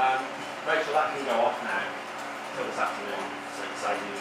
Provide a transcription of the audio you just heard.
Um, Rachel, that can go off now till this afternoon, so it you